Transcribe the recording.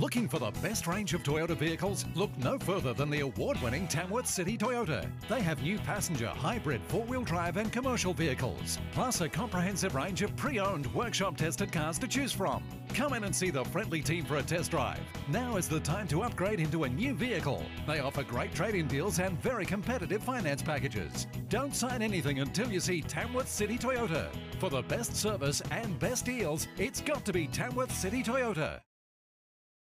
Looking for the best range of Toyota vehicles? Look no further than the award winning Tamworth City Toyota. They have new passenger, hybrid, four wheel drive, and commercial vehicles, plus a comprehensive range of pre owned, workshop tested cars to choose from. Come in and see the friendly team for a test drive. Now is the time to upgrade into a new vehicle. They offer great trade in deals and very competitive finance packages. Don't sign anything until you see Tamworth City Toyota. For the best service and best deals, it's got to be Tamworth City Toyota.